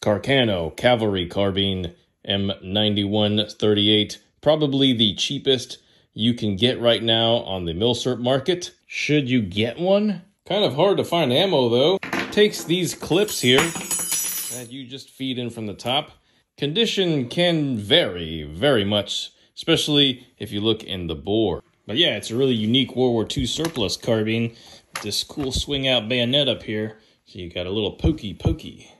Carcano Cavalry Carbine M9138, probably the cheapest you can get right now on the Milsurp market. Should you get one? Kind of hard to find ammo though. Takes these clips here that you just feed in from the top. Condition can vary very much, especially if you look in the bore. But yeah, it's a really unique World War II surplus carbine. This cool swing out bayonet up here. So you got a little pokey pokey.